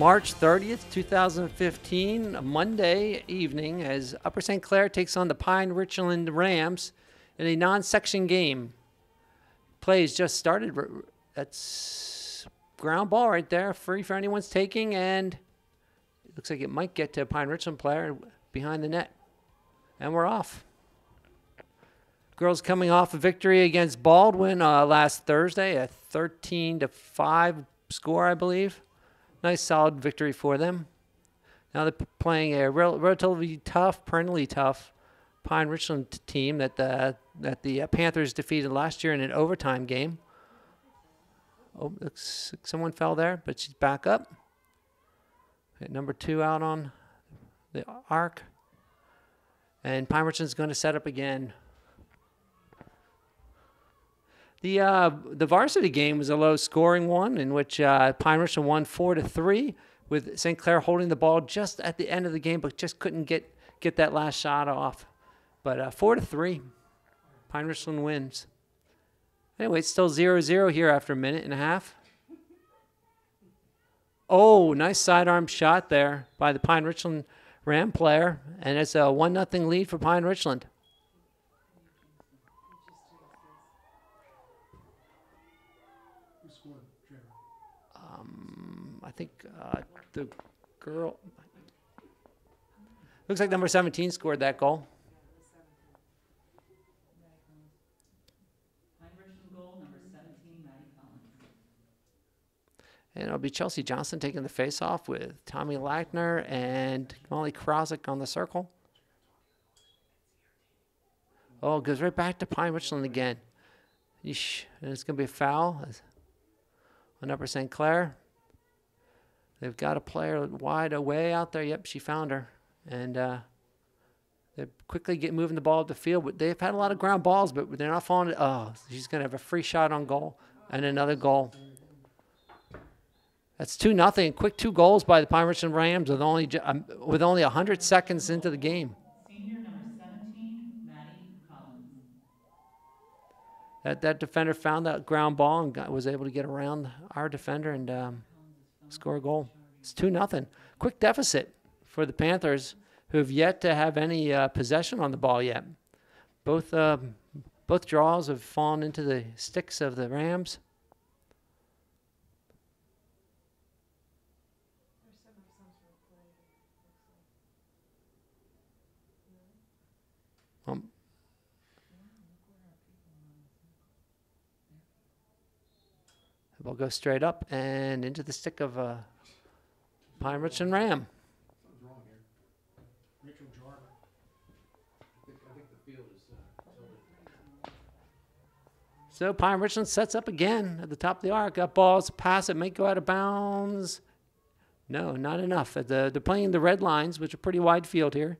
March 30th, 2015, Monday evening, as Upper St. Clair takes on the Pine Richland Rams in a non section game. Plays just started. That's ground ball right there, free for anyone's taking, and it looks like it might get to a Pine Richland player behind the net. And we're off. Girls coming off a victory against Baldwin uh, last Thursday, a 13 to 5 score, I believe. Nice, solid victory for them. Now they're playing a rel- relatively tough, perennially tough Pine Richland t- team that the that the uh, Panthers defeated last year in an overtime game. Oh, looks like someone fell there, but she's back up. At number two out on the arc. And Pine Richland's going to set up again. The uh, the varsity game was a low scoring one in which uh, Pine Richland won four to three, with St. Clair holding the ball just at the end of the game, but just couldn't get get that last shot off. But uh, four to three, Pine Richland wins. Anyway, it's still 0-0 here after a minute and a half. Oh, nice sidearm shot there by the Pine Richland Ram player, and it's a one nothing lead for Pine Richland. Who scored, Trevor? Um, I think uh, the girl looks like number 17 scored that goal. And it'll be Chelsea Johnson taking the face off with Tommy Lackner and Molly Krosick on the circle. Oh, goes right back to Pine Richland again. Yeesh. And it's going to be a foul on Upper St. Clair. They've got a player wide away out there. Yep, she found her. And uh, they're quickly get moving the ball up the field. But they've had a lot of ground balls, but they're not falling. Oh, she's going to have a free shot on goal and another goal. That's two nothing. Quick two goals by the Pine Richland Rams with only um, with only hundred seconds into the game. Senior, number seventeen, Maddie Collins. That that defender found that ground ball and got, was able to get around our defender and um, score a goal. It's two nothing. Quick deficit for the Panthers, who have yet to have any uh, possession on the ball yet. Both uh, both draws have fallen into the sticks of the Rams. Um, ball goes straight up and into the stick of uh, Pine Richland Ram. Something's wrong here. Rachel Jarman. I think, I think the field is, uh. So Pine Richland sets up again at the top of the arc. Got balls, pass it, may go out of bounds. No, not enough. The, they're playing the red lines, which are pretty wide field here.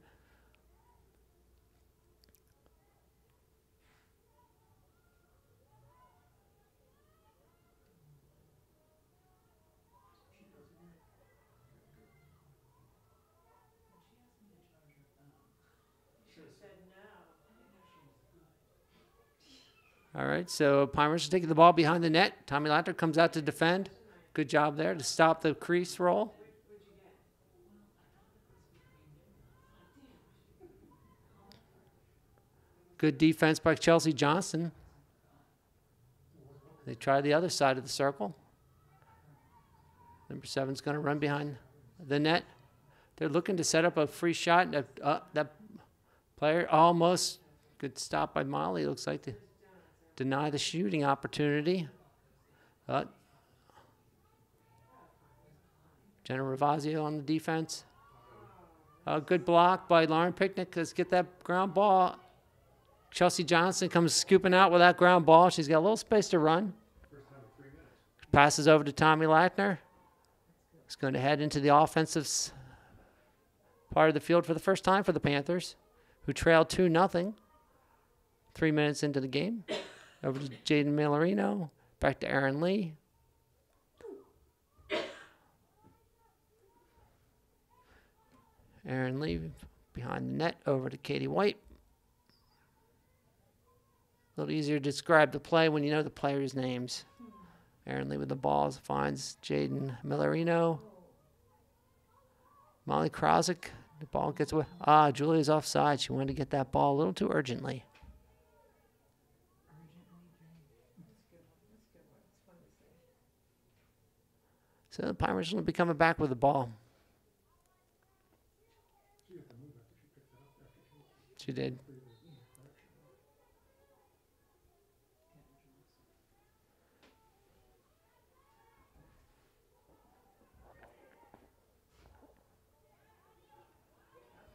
All right, so Richland taking the ball behind the net. Tommy Lackner comes out to defend. Good job there to stop the crease roll. Good defense by Chelsea Johnson. They try the other side of the circle. Number seven's going to run behind the net. They're looking to set up a free shot. Uh, that player almost good stop by Molly. Looks like to deny the shooting opportunity. Uh, Jenna Ravazio on the defense. A good block by Lauren Picnic. Let's get that ground ball. Chelsea Johnson comes scooping out with that ground ball. She's got a little space to run. Passes over to Tommy Lackner. He's going to head into the offensive part of the field for the first time for the Panthers, who trailed 2 nothing. Three minutes into the game. Over to Jaden Millerino. Back to Aaron Lee. Aaron Lee behind the net over to Katie White. A little easier to describe the play when you know the players' names. Aaron Lee with the balls finds Jaden Millerino. Molly Krosick, the ball gets away. Ah, Julia's offside. She wanted to get that ball a little too urgently. So the Pirates will be coming back with the ball. She did.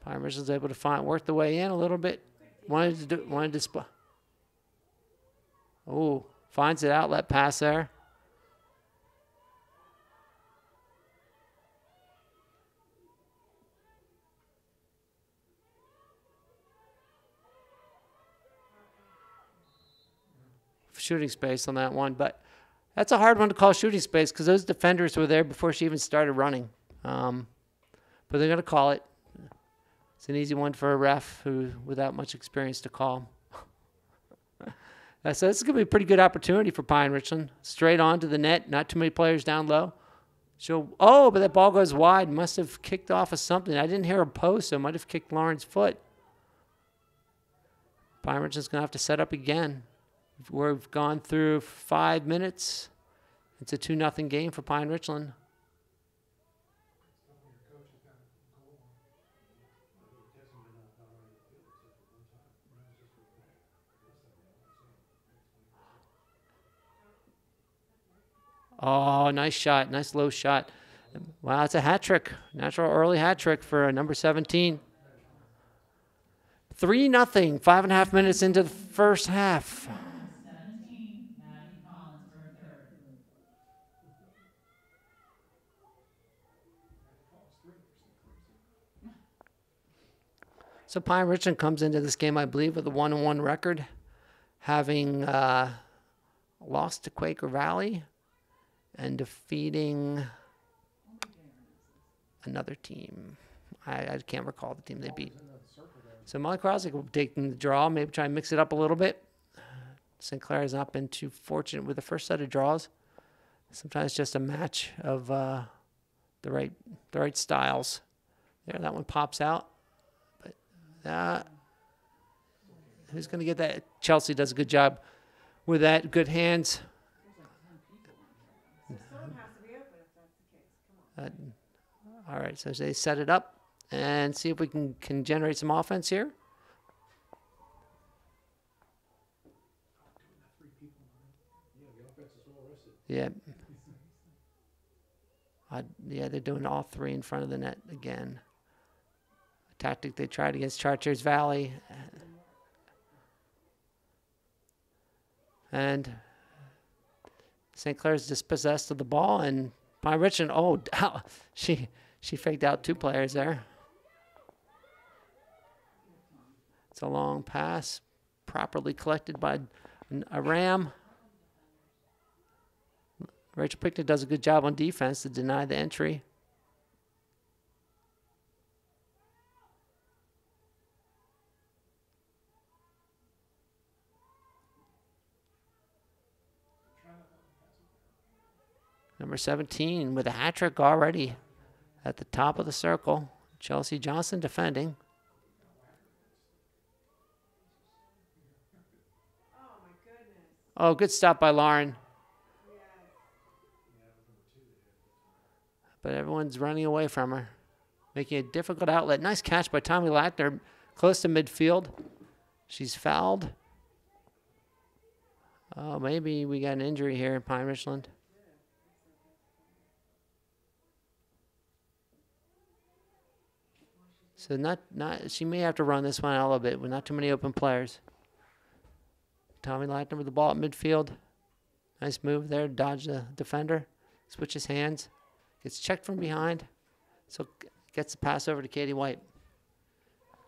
Pirates was able to find work the way in a little bit. Wanted to do wanted to spot. Oh, finds it outlet pass there. Shooting space on that one, but that's a hard one to call shooting space because those defenders were there before she even started running. Um, but they're going to call it. It's an easy one for a ref who without much experience to call. So this is going to be a pretty good opportunity for Pine Richland. Straight on to the net, not too many players down low. She'll, oh, but that ball goes wide. Must have kicked off of something. I didn't hear a post, so it might have kicked Lauren's foot. Pine Richland's going to have to set up again. We've gone through five minutes. It's a 2 nothing game for Pine Richland. Oh, nice shot. Nice low shot. Wow, it's a hat trick. Natural early hat trick for number 17. 3 nothing. Five and a half minutes into the first half. Seventeen, Maddie Collins for a third. So Pine Richland comes into this game, I believe, with a one one record, having uh, lost to Quaker Valley and defeating another team. I, I can't recall the team they beat. So Molly Krosick will take the draw, maybe try and mix it up a little bit. St. Clair has not been too fortunate with the first set of draws. Sometimes just a match of uh, the right the right styles. There, that one pops out. Uh, who's going to get that? Chelsea does a good job with that. Good hands. Uh, all right, so they set it up and see if we can, can generate some offense here. Yeah, yeah, they're doing all three in front of the net again. Tactic they tried against Chartiers Valley. And St. Clair's dispossessed of the ball, and Pine Richland, oh, she she faked out two players there. It's a long pass, properly collected by a Ram. Rachel Picknick does a good job on defense to deny the entry. Number 17 with a hat trick already at the top of the circle. Chelsea Johnson defending. Oh, good stop by Lauren. But everyone's running away from her, making a difficult outlet. Nice catch by Tommy Lackner, close to midfield. She's fouled. Oh, maybe we got an injury here in Pine Richland. So not not she may have to run this one out a little bit with not too many open players. Tommy Lackner with the ball at midfield. Nice move there, dodge the defender, switches hands, gets checked from behind, so gets the pass over to Katie White.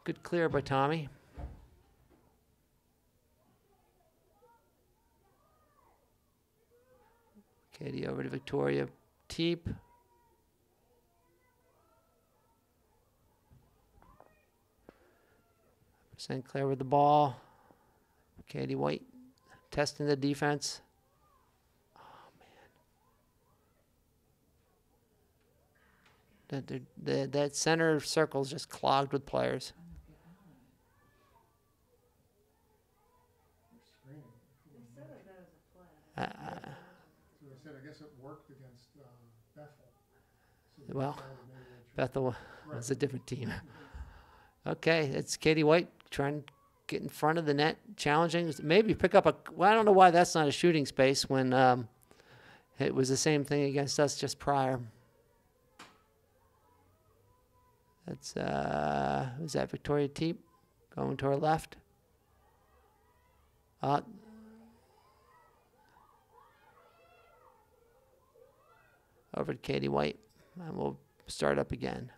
Good clear by Tommy. Katie over to Victoria Teep. St. Clair with the ball. Katie White testing the defense. Oh man. That they're- that center circle is just clogged with players. Uh, uh, So I said, I guess it worked against, uh, Bethel. So Well, decided maybe they'd try- Bethel was a different team. Okay, it's Katie White trying to get in front of the net, challenging. Maybe pick up a. Well, I don't know why that's not a shooting space when um, it was the same thing against us just prior. That's uh, who's that? Victoria Teep going to her left. Uh, over to Katie White, and we'll start up again.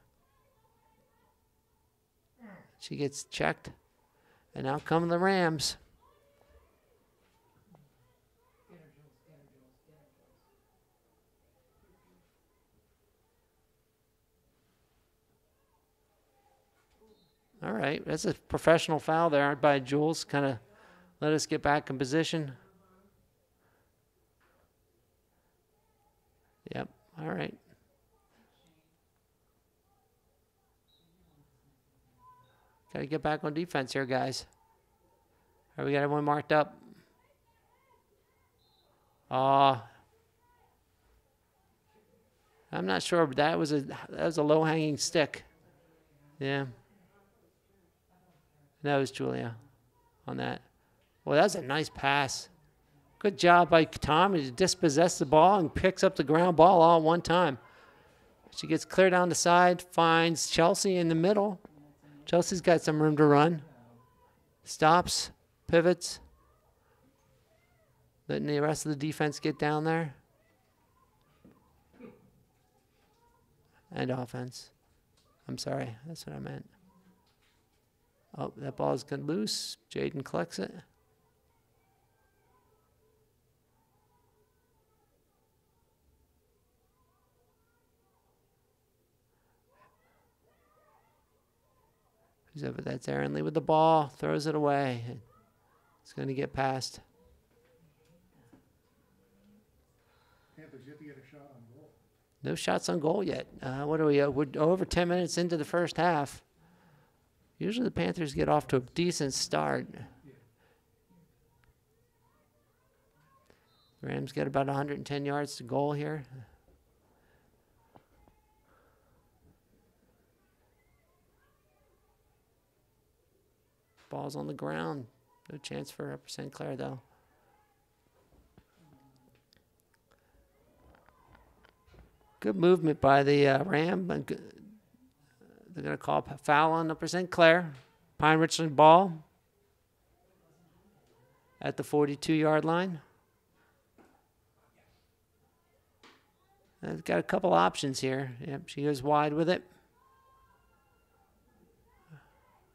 She gets checked. And out come the Rams. All right, that's a professional foul there by Jules. Kind of let us get back in position. Yep, all right. Got to get back on defense here, guys. All right, we got everyone marked up. Uh, I'm not sure, but that was a that was a low hanging stick. Yeah. That was Julia on that. Well, that was a nice pass. Good job by Tom to dispossess the ball and picks up the ground ball all at one time. She gets clear down the side, finds Chelsea in the middle. Chelsea's got some room to run. Stops, pivots, letting the rest of the defense get down there. And offense. I'm sorry, that's what I meant. Oh, that ball's going loose. Jaden collects it. Who's over? That's Aaron Lee with the ball. Throws it away. It's going to get past. Panthers yet to get a shot on goal. No shots on goal yet. Uh, what are we? Uh, we're over 10 minutes into the first half. Usually the Panthers get off to a decent start. Rams get about 110 yards to goal here. Ball's on the ground. No chance for Upper St. Clair, though. Good movement by the uh, Ram. They're going to call a foul on Upper St. Clair. Pine Richland ball at the 42 yard line. I've got a couple options here. Yep, she goes wide with it.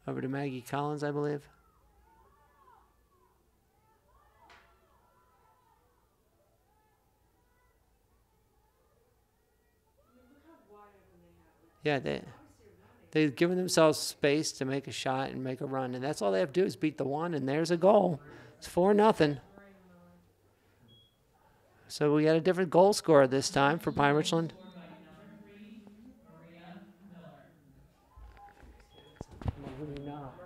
Over to Maggie Collins, I believe. Yeah, they they've given themselves space to make a shot and make a run, and that's all they have to do is beat the one, and there's a goal. It's four nothing. So we got a different goal scorer this time for Pine Richland. Scored by number three, Maria Miller.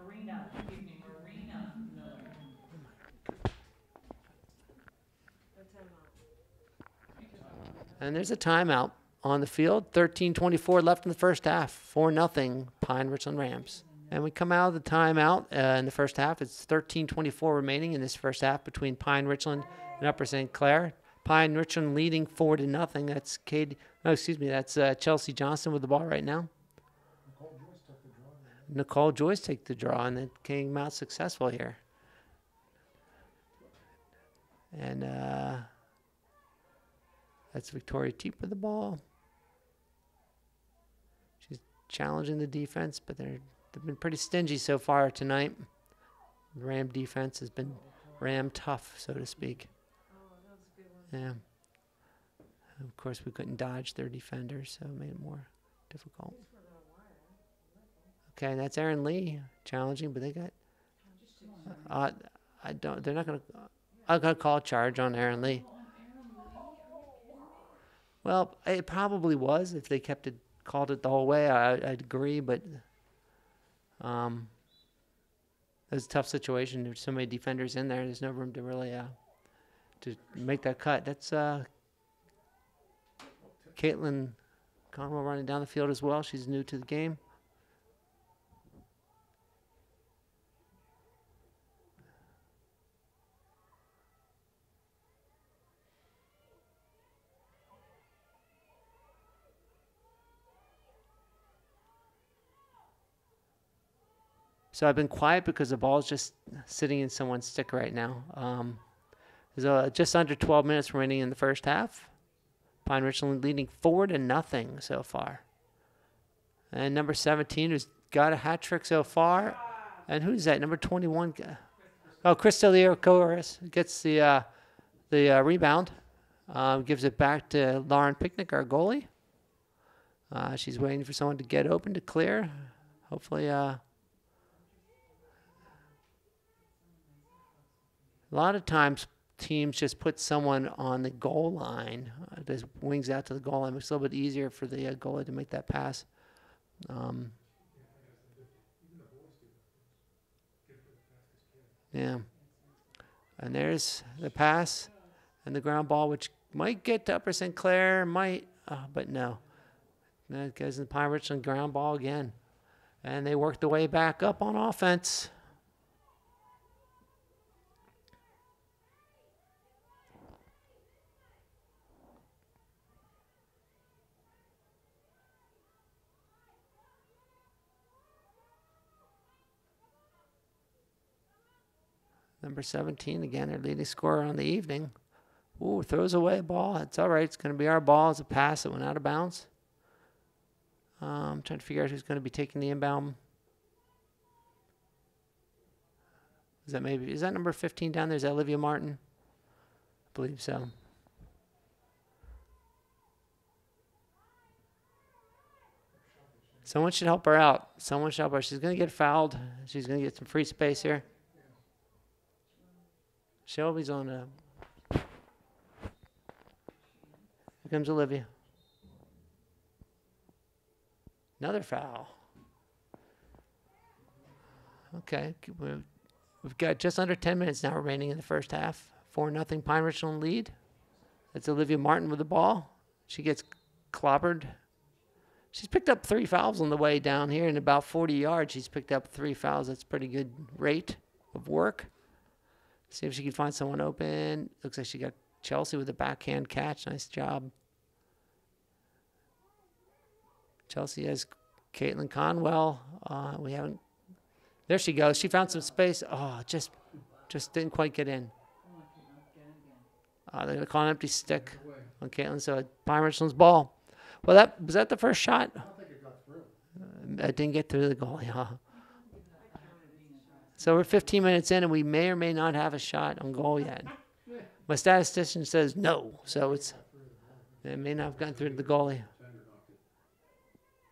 Marina, excuse me, Marina Miller. And there's a timeout on the field. 13:24 left in the first half. Four nothing Pine Richland Rams. And we come out of the timeout uh, in the first half. It's 13:24 remaining in this first half between Pine Richland and Upper St. Clair. Pine Richland leading four to nothing. That's Katie. No, excuse me. That's uh, Chelsea Johnson with the ball right now. Nicole Joyce took the draw. Nicole Joyce take the draw, and it came out successful here. And uh, that's Victoria Teep with the ball. She's challenging the defense, but they're they've been pretty stingy so far tonight. Ram defense has been ram tough, so to speak. Yeah. Of course, we couldn't dodge their defenders, so it made it more difficult. Okay, that's Aaron Lee challenging, but they got. Uh, I don't. They're not gonna. I'm gonna call charge on Aaron Lee. Well, it probably was if they kept it called it the whole way. I, I'd agree, but um, it was a tough situation. There's so many defenders in there. There's no room to really uh, to make that cut. That's uh, Caitlin Conwell running down the field as well. She's new to the game. So I've been quiet because the ball's just sitting in someone's stick right now. Um, there's uh, just under 12 minutes remaining in the first half. Pine Richland leading four to nothing so far. And number 17 who's got a hat trick so far. And who's that? Number 21. g- Oh, Cristalio Coris gets the uh, the uh, rebound. Um, gives it back to Lauren Picnic, our goalie. Uh, she's waiting for someone to get open to clear. Hopefully, A lot of times, teams just put someone on the goal line, uh, wings out to the goal line. It's a little bit easier for the uh, goalie to make that pass. Um, yeah. And there's the pass and the ground ball, which might get to Upper St. Clair, might, uh, but no. That goes in the Pine Richland ground ball again. And they work the way back up on offense. Number 17, again, their leading scorer on the evening. Ooh, throws away a ball. It's all right. It's going to be our ball. It's a pass that went out of bounds. Um, trying to figure out who's going to be taking the inbound. Is that maybe, is that number 15 down there? Is that Olivia Martin? I believe so. Someone should help her out. Someone should help her. She's going to get fouled. She's going to get some free space here. Shelby's on a. Here comes Olivia. Another foul. Okay, we've, we've got just under 10 minutes now remaining in the first half. 4 nothing Pine Richland lead. That's Olivia Martin with the ball. She gets clobbered. She's picked up three fouls on the way down here in about 40 yards. She's picked up three fouls. That's pretty good rate of work. See if she can find someone open. Looks like she got Chelsea with a backhand catch. Nice job. Chelsea has Caitlin Conwell. Uh, we haven't. There she goes. She found some space. Oh, just, just didn't quite get in. Uh, they're gonna call an empty stick on Caitlin. So Pine Richland's ball. Well, that was that the first shot. I don't think it got through. It didn't get through the goalie, huh? So we're 15 minutes in, and we may or may not have a shot on goal yet. My statistician says no, so it's it may not have gotten through to the goalie.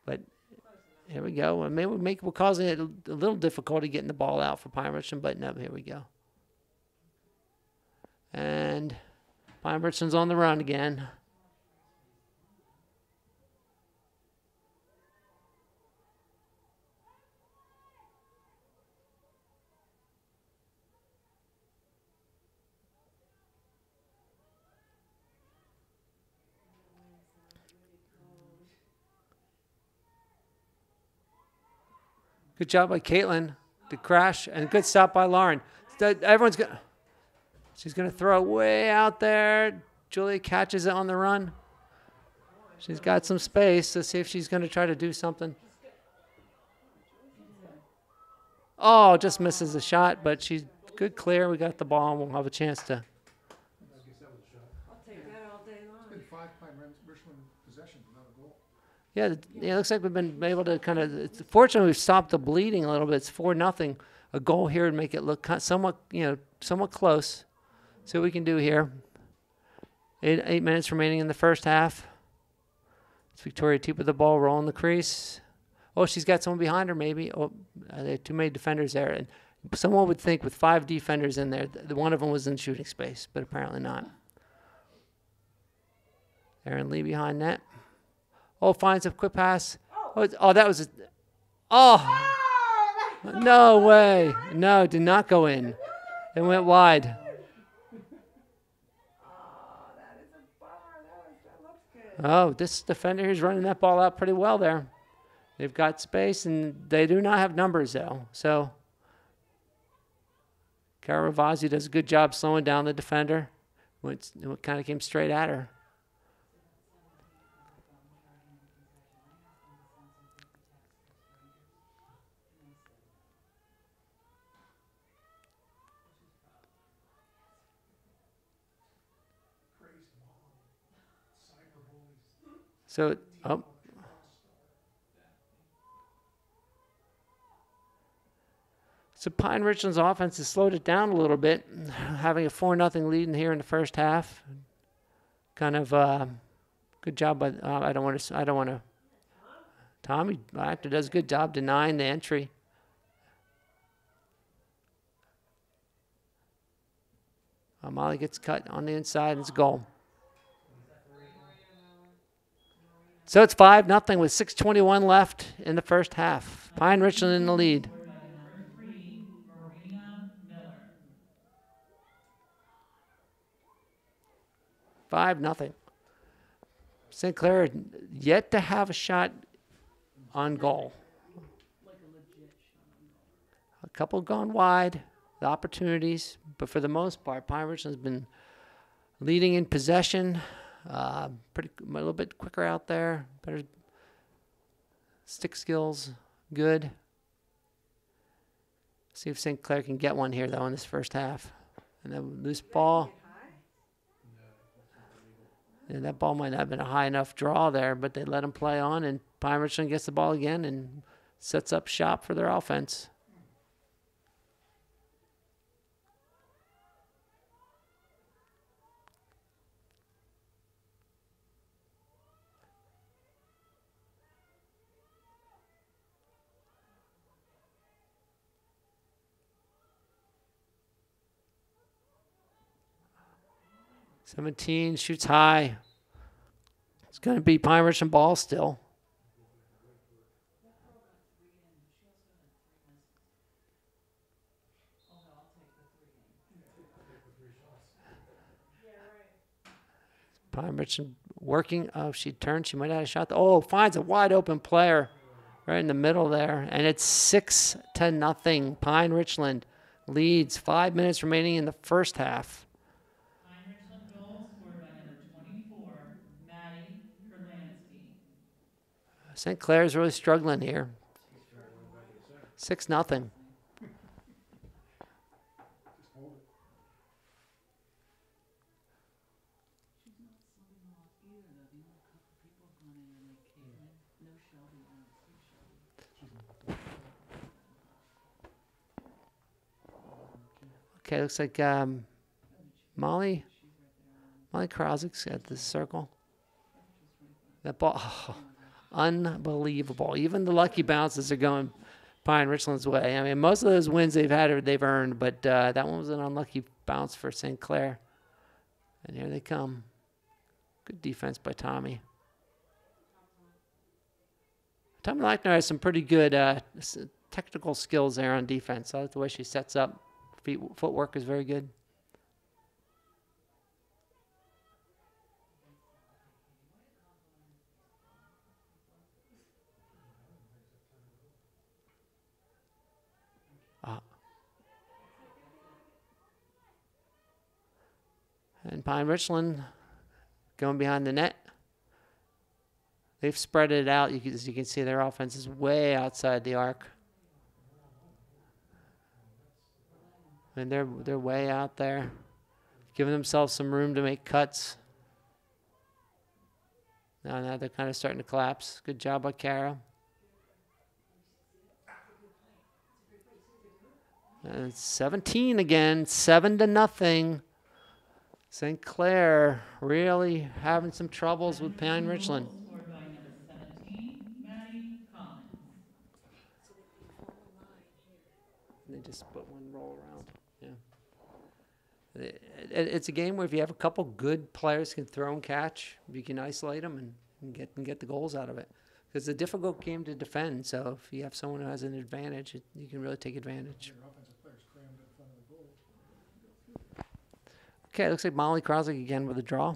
But here we go. And maybe we make we're causing it a, little difficulty getting the ball out for Pine Richland, but no, here we go. And Pine Richland's on the run again. Good job by Caitlin to crash, and good stop by Lauren. Everyone's gonna. She's gonna throw it way out there. Julia catches it on the run. She's got some space. Let's see if she's gonna try to do something. Oh, just misses the shot, but she's good clear. We got the ball, and we'll have a chance to. I guess that was a shot. I'll take that all day long. It's been five Pine Ri- Richland without a goal. Yeah, it looks like we've been able to kind of. Fortunately, we've stopped the bleeding a little bit. It's four nothing. A goal here would make it look somewhat, you know, somewhat close. See what we can do here. Eight eight minutes remaining in the first half. It's Victoria Teep with the ball, rolling the crease. Oh, she's got someone behind her, maybe. Oh, there are too many defenders there, and someone would think with five defenders in there, th- one of them was in shooting space, but apparently not. Aaron Lee behind net. Oh, finds a quick pass. Oh. oh, oh that was. A, oh. oh no way. No, did not go in. It went wide. Oh, that is a bummer. That, was, that looks good. Oh, this defender is running that ball out pretty well there. They've got space, and they do not have numbers though. So Caravazzi does a good job slowing down the defender. Went, it kind of came straight at her. So, oh. So Pine Richland's offense has slowed it down a little bit, having a four nothing lead in here in the first half. Kind of uh, good job, but uh, I don't want to. I don't want to. Tommy Actor does a good job denying the entry. Uh, Molly gets cut on the inside and it's a goal. So it's five nothing with six twenty one left in the first half. Pine Richland in the lead. Five nothing. St. Clair yet to have a shot on goal. A couple gone wide, the opportunities, but for the most part, Pine Richland's been leading in possession. Uh, pretty a little bit quicker out there, better stick skills, good. See if St. Clair can get one here though in this first half. And then loose ball. And that ball might not have been a high enough draw there, but they let him play on, and Richland gets the ball again and sets up shop for their offense. Seventeen shoots high. It's going to be Pine Richland ball still. Pine Richland working. Oh, she turned. She might have a shot. Oh, finds a wide open player right in the middle there. And it's six to nothing. Pine Richland leads. Five minutes remaining in the first half. Pine Richland goal scored by number twenty-four, Maddie Kurlansky. St. Clair's really struggling here. Six nothing. Okay, looks like um, Molly, Molly Krosick's at the circle. That ball, unbelievable. Even the lucky bounces are going Pine Richland's way. I mean, most of those wins they've had, are they've earned, but uh, that one was an unlucky bounce for St. Clair. And here they come. Good defense by Tommy. Tommy Lackner has some pretty good uh, technical skills there on defense. I like the way she sets up. Feet, footwork is very good. And Pine Richland going behind the net. They've spread it out. You can, as you can see, their offense is way outside the arc. And they're they're way out there, giving themselves some room to make cuts. Now, now they're kind of starting to collapse. Good job by Kara. And 17 again, seven to nothing. St. Clair really having some troubles with Pine Richland. They just put one roll around. Yeah. It, it, it's a game where if you have a couple good players can throw and catch, you can isolate them, and and get and get the goals out of it. Because it's a difficult game to defend. So if you have someone who has an advantage, it, you can really take advantage. Your offensive players crammed in front of the goal. Okay, it looks like Molly Krosick again with a draw.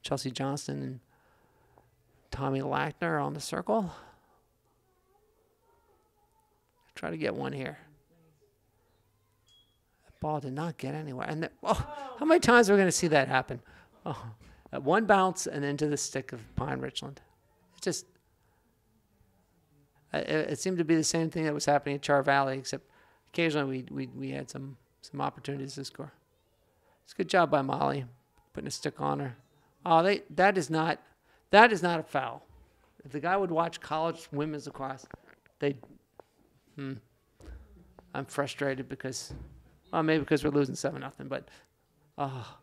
Chelsea Johnston and Tommy Lackner on the circle. Try to get one here. That ball did not get anywhere. And the, oh, how many times are we going to see that happen? Oh, one bounce and into the stick of Pine Richland. It just. It, it seemed to be the same thing that was happening at Char Valley, except occasionally we, we, we had some, some opportunities to score. It's a good job by Molly, putting a stick on her. Oh, they that is not that is not a foul. If the guy would watch college women's lacrosse, they. Hmm. I'm frustrated because, well, maybe because we're losing seven nothing, but, oh.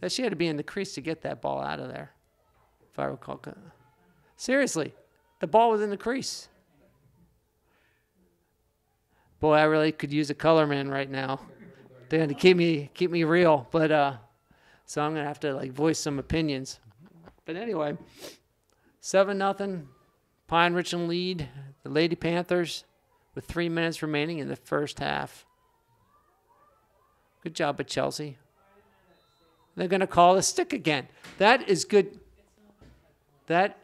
That she had to be in the crease to get that ball out of there, if I recall. Seriously, the ball was in the crease. Boy, I really could use a color man right now. They're gonna keep me keep me real, but uh, so I'm gonna have to like voice some opinions. But anyway, seven nothing, Pine Richland lead. The Lady Panthers with three minutes remaining in the first half. Good job at Chelsea. They're gonna call a stick again. That is good. That.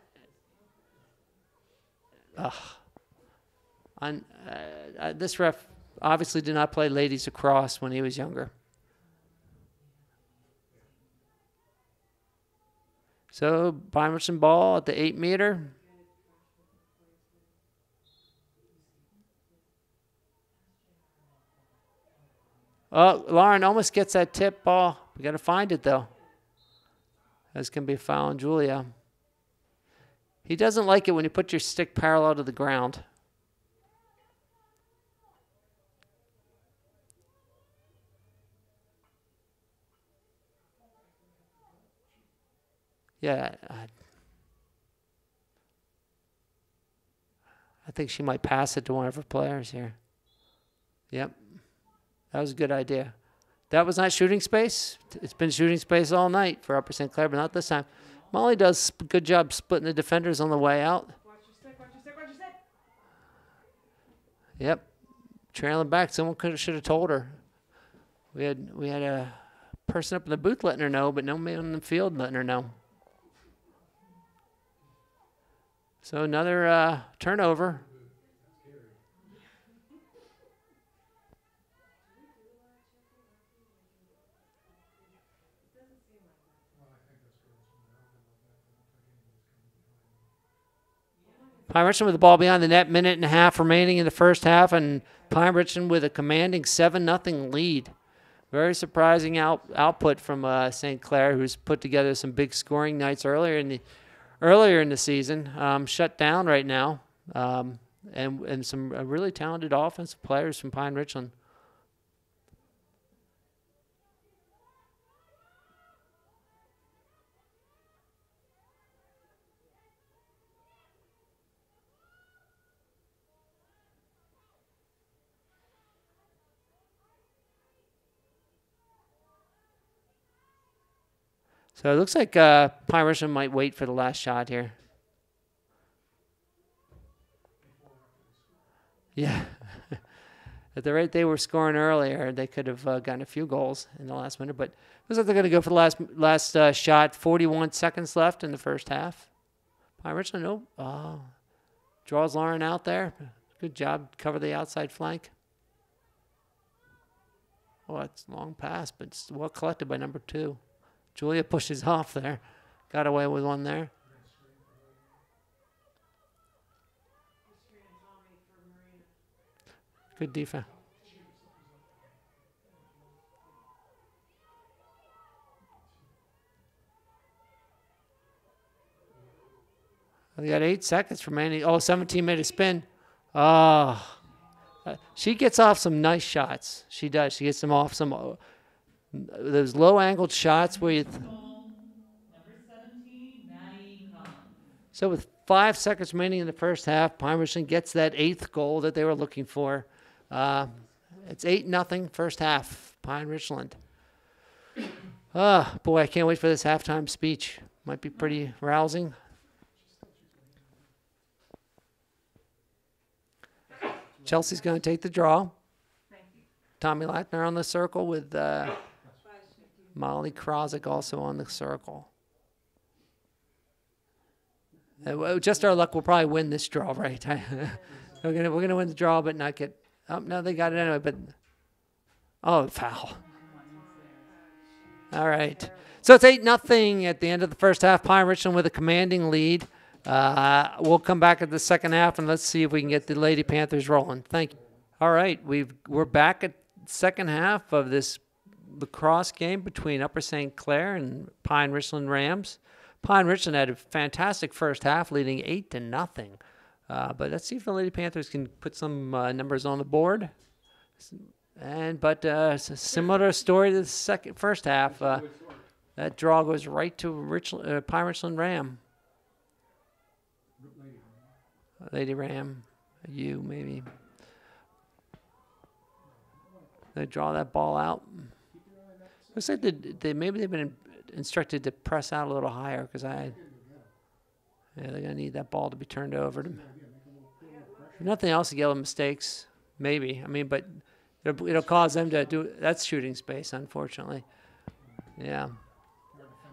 Ugh on uh, uh, this ref obviously did not play ladies lacrosse when he was younger. So Bymerson ball at the eight meter. Oh, Lauren almost gets that tip ball. We got to find it though. That's gonna be a foul on Julia. He doesn't like it when you put your stick parallel to the ground. Yeah, I, I think she might pass it to one of her players here. Yep, that was a good idea. That was not shooting space. It's been shooting space all night for Upper St. Clair, but not this time. Molly does a good job splitting the defenders on the way out. Yep, trailing back. Someone could should have told her. We had we had a person up in the booth letting her know, but no man on the field letting her know. So another uh, turnover. Pine Richland with the ball beyond the net, minute and a half remaining in the first half, and Pine Richland with a commanding seven nothing lead. Very surprising out, output from uh, St. Clair, who's put together some big scoring nights earlier in the earlier in the season. Um, shut down right now, um, and and some uh, really talented offensive players from Pine Richland. So it looks like uh, might wait for the last shot here. Yeah. At the rate they were scoring earlier, they could have uh, gotten a few goals in the last minute. But looks like they're going to go for the last last uh, shot. 41 seconds left in the first half. Pine nope. oh, draws Lauren out there. Good job, cover the outside flank. Oh, it's a long pass, but it's well collected by number two. Julia pushes off there. Got away with one there. Good defense. We got eight seconds remaining. Oh, 17 made a spin. Oh, she gets off some nice shots. She does. She gets them off some uh, those low angled shots where you. Th- number seventeen, So with five seconds remaining in the first half, Pine Richland gets that eighth goal that they were looking for. Uh, it's eight nothing first half. Pine Richland. Ah, boy, I can't wait for this halftime speech. Might be pretty rousing. Chelsea's going to take the draw. Thank you. Tommy Lackner on the circle with uh, Molly Krosick also on the circle. Uh, just our luck, we'll probably win this draw, right? we're gonna we're gonna win the draw, but not get. Oh no, they got it anyway. But oh, foul. All right. So it's eight nothing at the end of the first half. Pine Richland with a commanding lead. Uh, we'll come back at the second half and let's see if we can get the Lady Panthers rolling. Thank you. All right, we've we're back at second half of this lacrosse game between Upper St. Clair and Pine Richland Rams. Pine Richland had a fantastic first half, leading eight to nothing. Uh, but let's see if the Lady Panthers can put some uh, numbers on the board. And but uh, it's a similar story to the second first half. Uh, that draw goes right to Richland, uh, Pine Richland Ram. Lady Ram, you maybe. They draw that ball out. Looks like they, they maybe they've been instructed to press out a little higher because I. Yeah, they're gonna need that ball to be turned over. To, if nothing else to get them mistakes, maybe. I mean, but it'll, it'll cause them to do. That's shooting space, unfortunately. Yeah.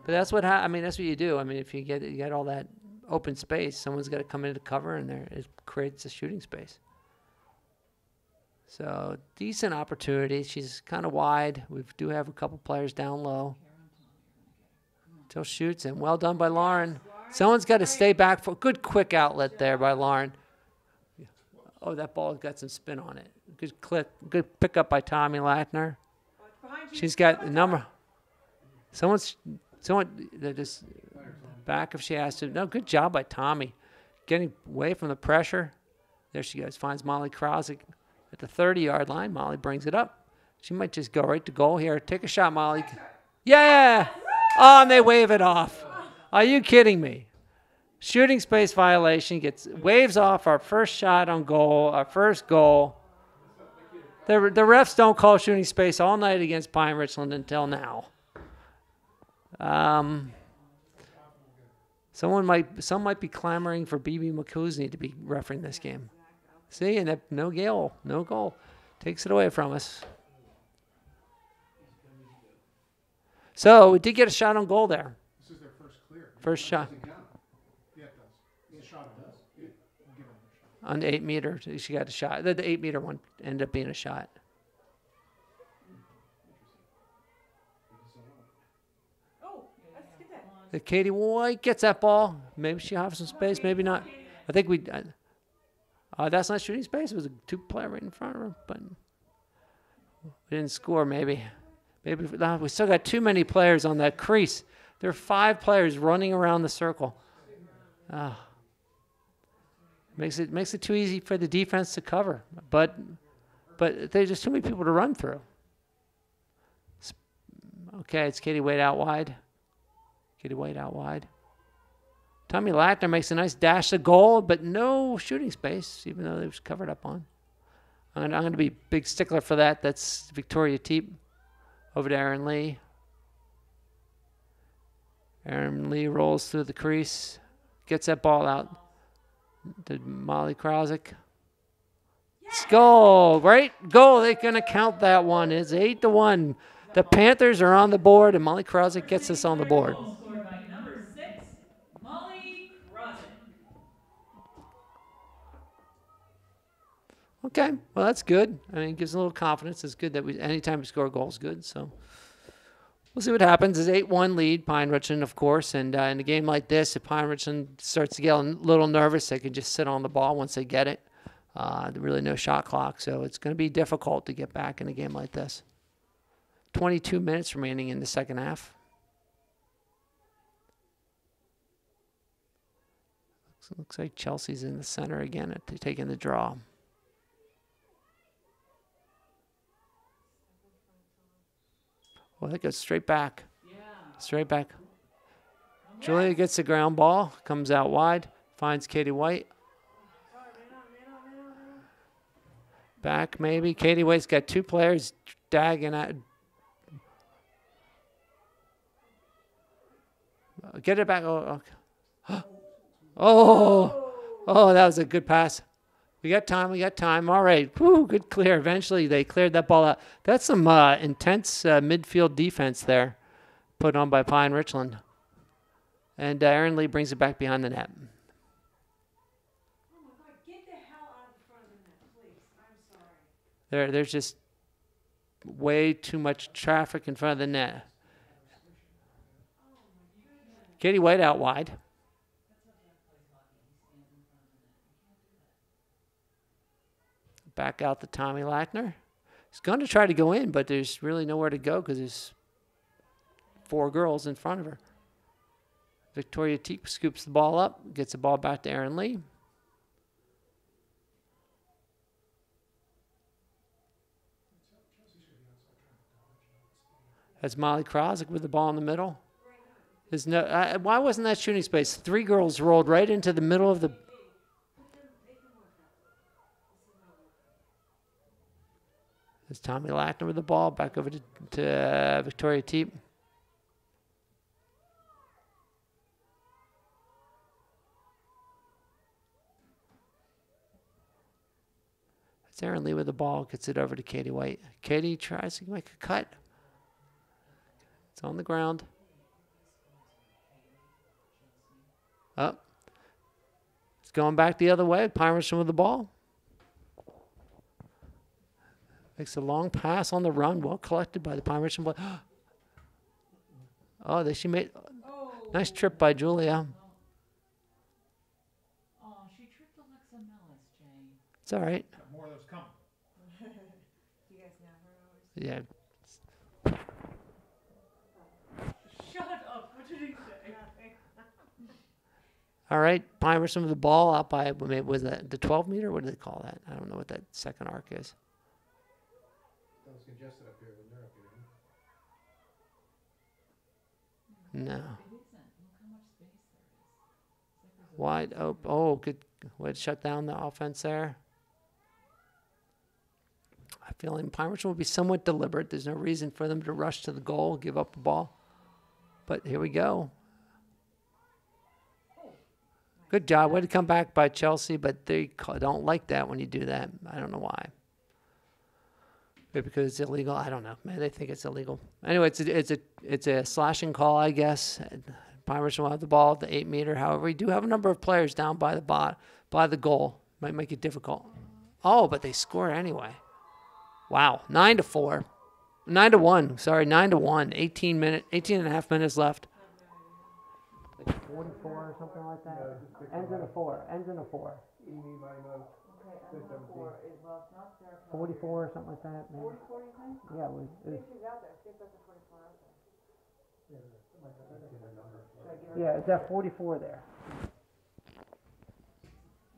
But that's what ha- I mean. That's what you do. I mean, if you get you get all that open space, someone's got to come into cover, and there it creates a shooting space. So decent opportunity. She's kind of wide. We do have a couple players down low. Till shoots and well done by Lauren. Someone's got to stay back for good quick outlet there by Lauren. Oh, that ball has got some spin on it. Good click. Good pickup by Tommy Lackner. She's got the number. Someone's someone that just back if she has to. No, good job by Tommy, getting away from the pressure. There she goes. Finds Molly Krosick at the 30-yard line. Molly brings it up. She might just go right to goal here. Take a shot, Molly. Yeah. Oh, and they wave it off. Are you kidding me? Shooting space violation gets waves off our first shot on goal, our first goal. The, the refs don't call shooting space all night against Pine Richland until now. Um, someone might some might be clamoring for BB McCuzney to be refereeing this game. See, and that, no goal, no goal, takes it away from us. So we did get a shot on goal there. This is their first clear. First shot Yeah, it does. It's a shot it does. Yeah, we'll give them a shot. on the eight meter. She got a shot. The, the eight meter one ended up being a shot. Oh, let's get that. If Katie White gets that ball, maybe she has some space, maybe not. I think we. Uh, uh, that's not shooting space. It was a two player right in front of him, but we didn't score. Maybe, maybe no, we still got too many players on that crease. There are five players running around the circle. Ah. makes it makes it too easy for the defense to cover. But but there's just too many people to run through. Okay, it's Katie Wade out wide. Katie Wade out wide. Tommy Lackner makes a nice dash to goal, but no shooting space, even though it was covered up on. I'm I'm gonna be big stickler for that. That's Victoria Teep over to Aaron Lee. Aaron Lee rolls through the crease, gets that ball out to Molly Krosick. It's goal, right? Goal. They're gonna count that one. It's eight to one. The Panthers are on the board, and Molly Krosick gets us on the board. Goal scored by number six, Molly Crossan. Okay, well that's good. I mean, it gives a little confidence. It's good that we anytime we score a goal is good. So we'll see what happens. It's eight one lead Pine Richland, of course, and uh, in a game like this, if Pine Richland starts to get a little nervous, they can just sit on the ball once they get it. Uh, really no shot clock, so it's going to be difficult to get back in a game like this. Twenty-two minutes remaining in the second half. Looks- Looks like Chelsea's in the center again, at taking the draw. Well, that goes straight back. Straight back. Julia gets the ground ball, comes out wide, finds Katie White. Back maybe. Katie White's got two players dagging at. Get it back. Oh, okay. oh, oh, that was a good pass. We got time. We got time. All right. Whew, good clear. Eventually, they cleared that ball out. That's some uh, intense uh, midfield defense there, put on by Pine Richland. And uh, Aaron Lee brings it back behind the net. Oh my God, get the hell out of front of the net, please. I'm sorry. There, there's just way too much traffic in front of the net. Katie White out wide. Back out to Tommy Lackner. He's going to try to go in, but there's really nowhere to go because there's four girls in front of her. Victoria Teep scoops the ball up, gets the ball back to Aaron Lee. That's Molly Krosick with the ball in the middle. There's no. Why wasn't that shooting space? Three girls rolled right into the middle of the. There's Tommy Lackner with the ball back over to, to uh, Victoria Teep. It's Aaron Lee with the ball, gets it over to Katie White. Katie tries to make a cut. It's on the ground. Up. It's going back the other way. Pymerson with the ball. Makes a long pass on the run. Well collected by the Pymerson. But oh, they she made Oh. nice trip by Julia. Oh, she tripped Alexa Mellis, Jay. It's all right. Got more of those coming. You guys know her always. Yeah. Shut up. What did he say? Nothing. All right. Pymerson with the ball out by what was that the 12 meter? What do they call that? I don't know what that second arc is. That was congested up here when they're up here. No. It isn't. Look how much space there is. It's like there's a Wide open. Oh, good. Would shut down the offense there. I feel like Pirates will be somewhat deliberate. There's no reason for them to rush to the goal, give up the ball. But here we go. Good job. Way to come back by Chelsea, but they don't like that when you do that. I don't know why. Maybe because it's illegal. I don't know. Maybe they think it's illegal. Anyway, it's a, it's a it's a slashing call, I guess. Pirates will have the ball at the eight meter. However, we do have a number of players down by the bot by the goal. Might make it difficult. Oh, but they score anyway. Wow, nine to four, nine to one. Sorry, nine to one. 18 minute, 18 and a half minutes left. Like 44 or something like that. Ends in a four. Ends in a four. Okay, I'm not for it. Well, it's not their. 44 or something like that. Maybe. Forty-four, you think? Yeah, it was, it See if she's out there. See if there's a forty-four out there. Should I give her? yeah, it's at 44 there.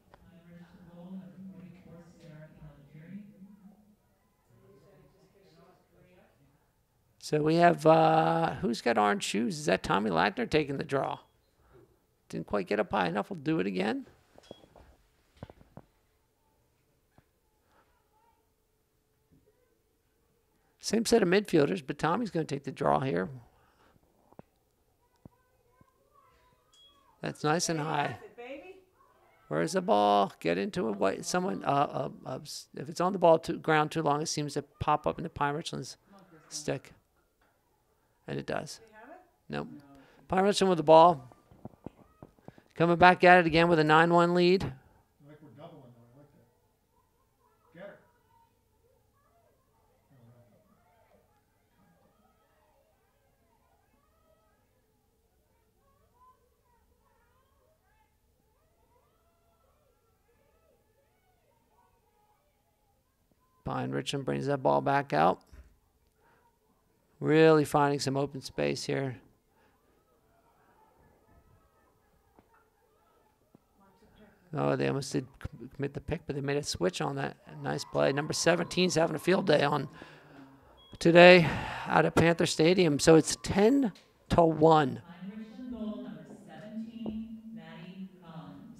Pine Richland goal, number forty-four, Sarah Caligiuri. So we have uh, who's got orange shoes? Is that Tommy Lackner taking the draw? Didn't quite get up high enough. We'll do it again. Same set of midfielders, but Tommy's going to take the draw here. That's nice and high. That's it, baby. Where's the ball? Get into it. What? Someone. Uh, uh, uh, if it's on the ball too, ground too long, it seems to pop up into Pine Richland's stick, and it does. We have it? Nope. Pine Richland with the ball. Coming back at it again with a 9-1 lead. I like we're doubling though, I like that. Get her. Pine Richland brings that ball back out. Really finding some open space here. Oh, they almost did commit the pick, but they made a switch on that. Nice play. Number 17's having a field day on today out at Panther Stadium. So it's 10 to 1. Pine Richland goal, number seventeen, Maddie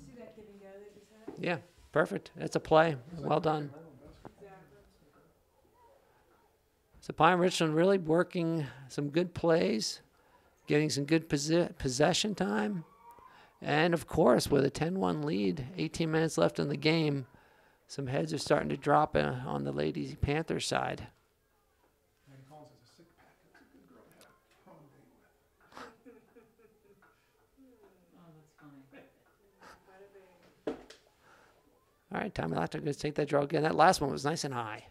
See that give and go they just had? Yeah, perfect. That's a play. Well done. Exactly. So Pine Richland really working some good plays. getting some good posi- possession time. And of course, with a 10 1 lead, 18 minutes left in the game, some heads are starting to drop uh, on the Lady Panthers side. All right, Tommy Lackner, let's take that draw again. That last one was nice and high.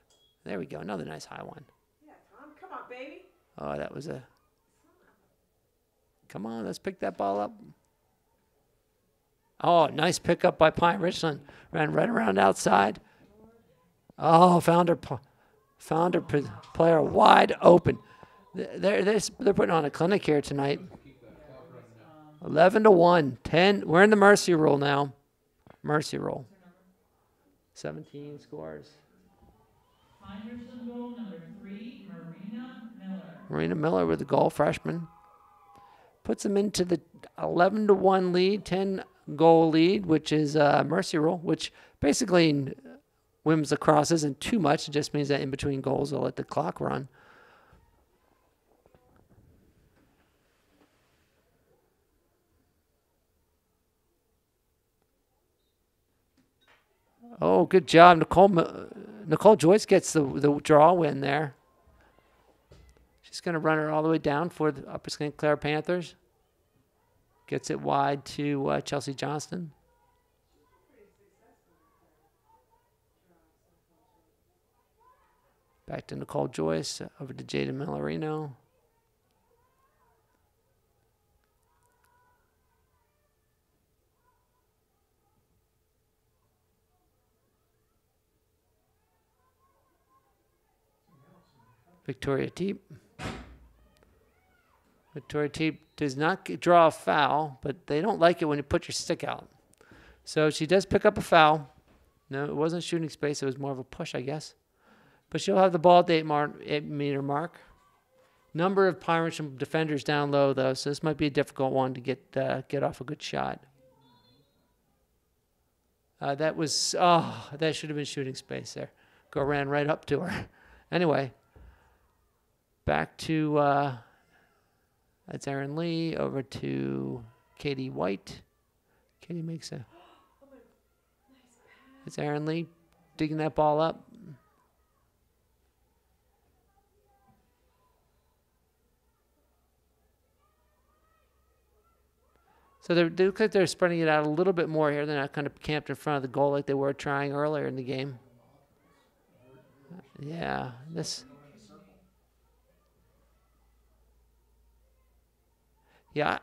There we go. Another nice high one. Yeah, Tom, come on, baby. Oh, that was a. Come on, let's pick that ball up. Oh, nice pickup by Pine Richland. Ran right around outside. Oh, found her, player wide open. They're, they're, putting on a clinic here tonight. 11 to 1. 10. We're in the mercy rule now. Mercy rule. 17 scores. Goal number three, Marina. Marina Miller with the goal, freshman. Puts them into the 11 to 1 lead, 10 goal lead, which is uh, mercy rule, which basically in women's lacrosse isn't too much. It just means that in between goals, they'll let the clock run. Oh, good job. Nicole, Nicole Joyce gets the, the draw win there. She's going to run it all the way down for the Upper St. Clair Panthers. Gets it wide to uh, Chelsea Johnston. Back to Nicole Joyce. uh, Over to Jada Millerino. Victoria Victoria Teep does not draw a foul, but they don't like it when you put your stick out. So she does pick up a foul. No, it wasn't shooting space. It was more of a push, I guess. But she'll have the ball at the eight, mar- eight meter mark. Number of Pirates and defenders down low, though, so this might be a difficult one to get uh, get off a good shot. Uh, that was oh, that should have been shooting space there. Go ran right up to her. Anyway, back to uh, that's Aaron Lee over to Katie White. Katie makes a. It's Aaron Lee digging that ball up. So they look like they're spreading it out a little bit more here. They're not kind of camped in front of the goal like they were trying earlier in the game. Yeah, this. Yeah,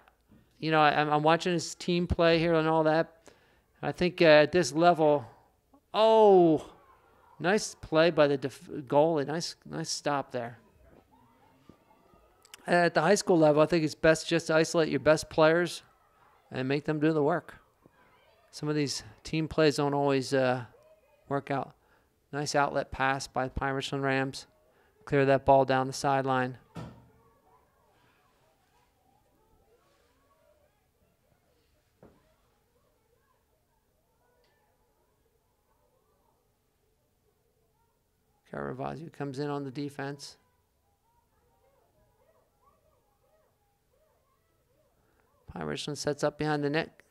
you know, I, I'm I'm watching his team play here and all that. I think uh, at this level, oh, nice play by the def- goalie. Nice, nice stop there. At the high school level, I think it's best just to isolate your best players and make them do the work. Some of these team plays don't always uh, work out. Nice outlet pass by Richland Rams. Clear that ball down the sideline. Caravazio comes in on the defense. Pine Richland sets up behind the net.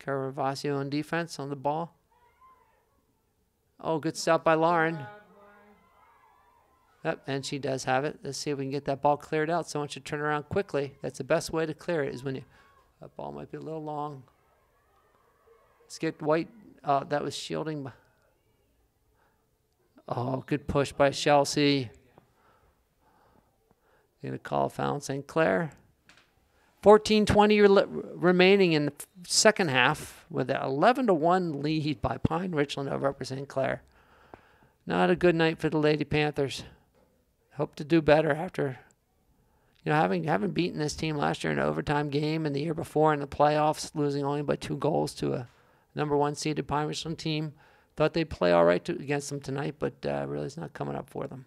Caravasio on defense on the ball. Oh, good stop by Lauren. Yep, and she does have it. Let's see if we can get that ball cleared out. Someone should turn around quickly. That's the best way to clear it is when you that ball might be a little long. Let's get White. Uh, that was shielding. Oh, good push by Chelsea. Gonna call a foul St. Clair. 14 20 re- remaining in the second half with an 11 to 1 lead by Pine Richland over Upper St. Clair. Not a good night for the Lady Panthers. Hope to do better after you know having having beaten this team last year in an overtime game and the year before in the playoffs, losing only by two goals to a number one seeded Pine Richland team. Thought they'd play all right to, against them tonight, but uh, really it's not coming up for them.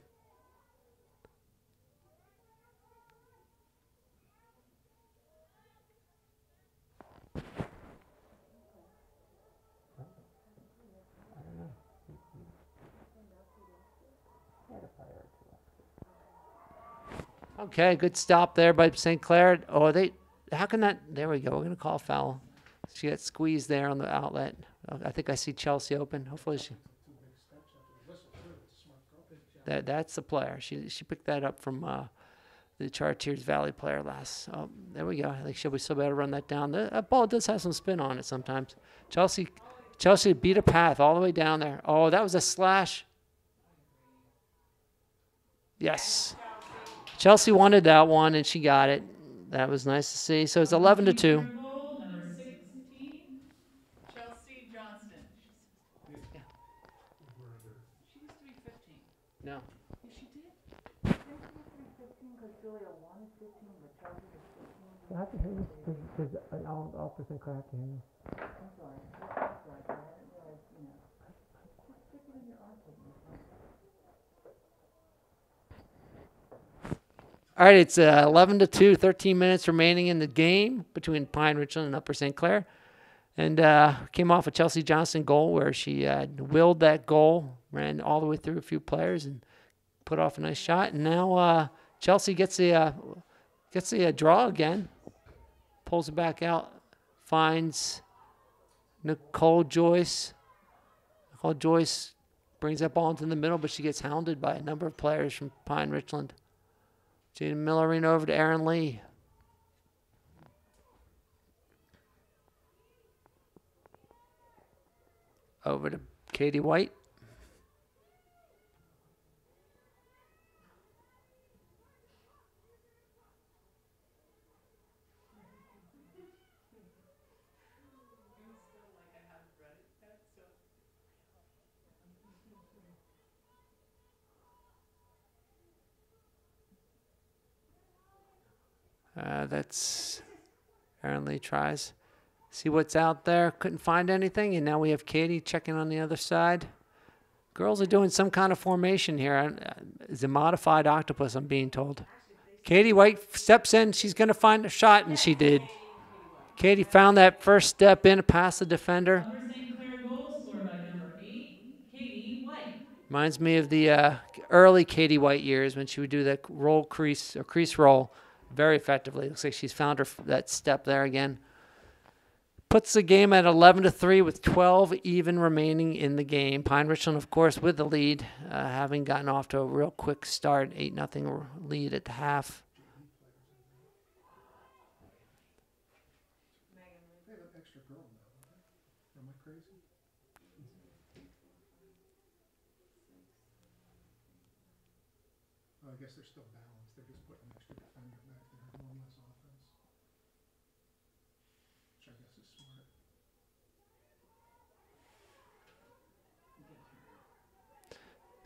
Okay, good stop there by St. Clair. Oh, they, how can that, there we go. We're going to call foul. She got squeezed there on the outlet. I think I see Chelsea open. Hopefully she, that, that's the player. She, she picked that up from, uh, the Chartiers Valley player last. Oh, there we go. I think she'll be be able to run that down. The, that ball does have some spin on it sometimes. Chelsea, Chelsea beat a path all the way down there. Oh, that was a slash. Yes. Chelsea wanted that one and she got it. That was nice to see. So it's 11 to 2. Third goal, number sixteen, Chelsea Johnston. Where are the- She used to be fifteen. No. Yes, she did. I have to hear you because I'll, I'll percent clear to hear you. All right, it's uh, 11 to 2, 13 minutes remaining in the game between Pine Richland and Upper St. Clair. And uh, came off a Chelsea Johnson goal where she uh, willed that goal, ran all the way through a few players, and put off a nice shot. And now uh, Chelsea gets the uh, gets the uh, draw again, pulls it back out, finds Nicole Joyce. Nicole Joyce brings that ball into the middle, but she gets hounded by a number of players from Pine Richland. Jaden Millerino over to Aaron Lee. Over to Katie White. Uh, that's Aaron tries. See what's out there. Couldn't find anything, and now we have Katie checking on the other side. Girls are doing some kind of formation here. Uh, It's a modified octopus, I'm being told. Katie White steps in. She's going to find a shot, and she did. Katie found that first step in past the defender. Reminds me of the uh, early Katie White years when she would do that roll crease or crease roll very effectively. Looks like she's found her that step there again. Puts the game at 11 to 3 with 12 even remaining in the game. Pine Richland, of course, with the lead, uh, having gotten off to a real quick start, 8 nothing lead at the half. They have an extra girl now, don't they? Am I crazy? Oh, I guess they're still balanced. They're just putting an extra defender back there, one less offense. Which I guess is smart.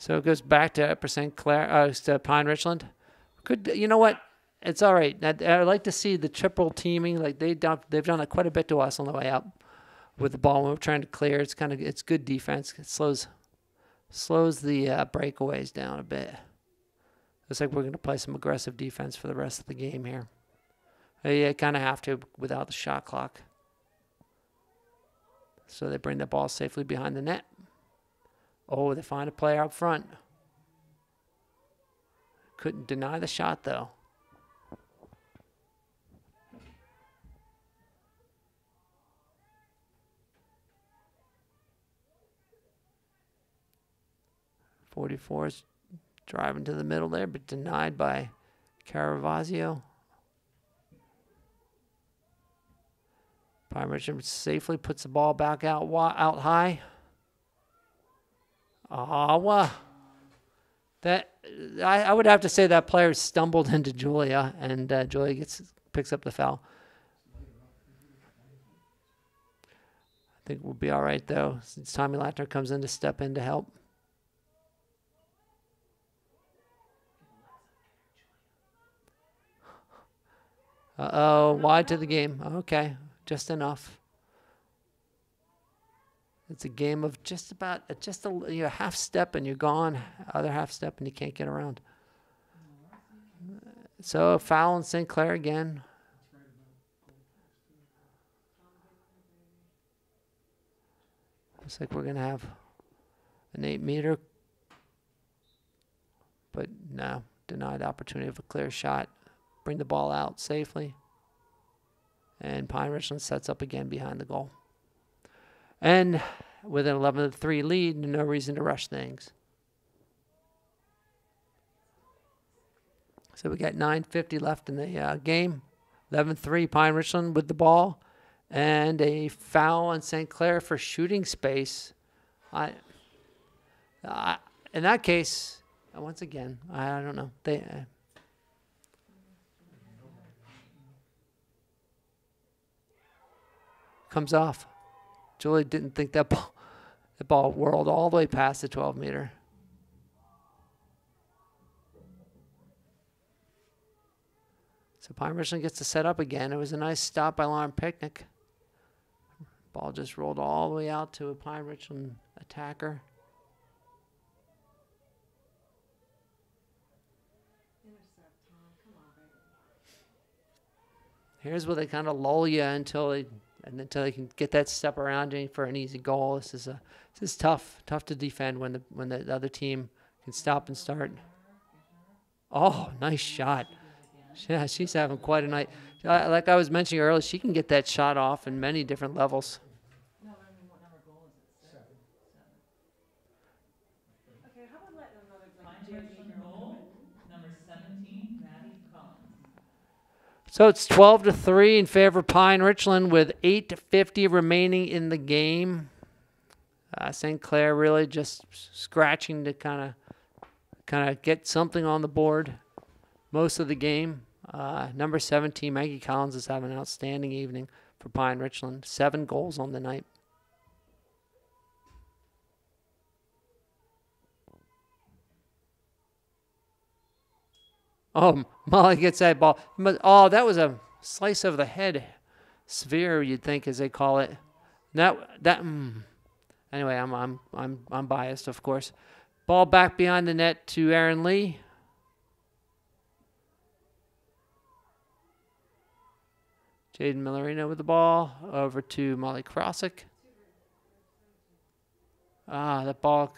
So it goes back to uh, to Pine Richland. Could you know what? It's all right. I, I like to see the triple teaming. Like they done, they've done it quite a bit to us on the way up with the ball when we're trying to clear. It's kind of it's good defense. It slows slows the uh, breakaways down a bit. Looks like we're going to play some aggressive defense for the rest of the game here. Uh, yeah, kind of have to without the shot clock. So they bring the ball safely behind the net. Oh, they find a player up front. Couldn't deny the shot though. Forty-four is driving to the middle there, but denied by Caravazio. Pine Richland safely puts the ball back out out high. Ah, well, that I, I would have to say that player stumbled into Julia, and uh, Julia gets picks up the foul. I think we'll be all right though, since Tommy Lackner comes in to step in to help. Uh oh, wide to the game. Okay, just enough. It's a game of just about just a you know, half step and you're gone, other half step and you can't get around. So foul on St. Clair again. Looks like we're gonna have an eight meter, but no, denied opportunity of a clear shot, bring the ball out safely. And Pine Richland sets up again behind the goal. And with an 11 3 lead, no reason to rush things. So we got 9.50 left in the uh, game. 11 3, Pine Richland with the ball. And a foul on St. Clair for shooting space. I, I, in that case, once again, I, I don't know. They, uh, comes off. Julie didn't think that ball, the ball whirled all the way past the 12 meter. So Pine Richland gets to set up again. It was a nice stop by Lauren Picnic. Ball just rolled all the way out to a Pine Richland attacker. Here's where they kind of lull you until they and until they can get that step around you for an easy goal. This is a this is tough, tough to defend when the when the other team can stop and start. Oh, nice shot. Yeah, she's having quite a night. Uh, like I was mentioning earlier, she can get that shot off in many different levels. No, I mean, what number goal is it? Seven. Okay, how about letting another Pine like Richland JV girl goal, win? number seventeen, Maddie Collins. So it's 12 to 3 in favor of Pine Richland with 8.50 remaining in the game. Uh, St. Clair really just scratching to kind of kind of get something on the board most of the game. Uh, number 17, Maggie Collins, is having an outstanding evening for Pine Richland. Seven goals on the night. Oh, Molly gets that ball. Oh, that was a slice of the head sphere, you'd think, as they call it. That that. Mm. Anyway, I'm I'm I'm I'm biased, of course. Ball back behind the net to Aaron Lee. Jaden Millerino with the ball over to Molly Krosick. Ah, that ball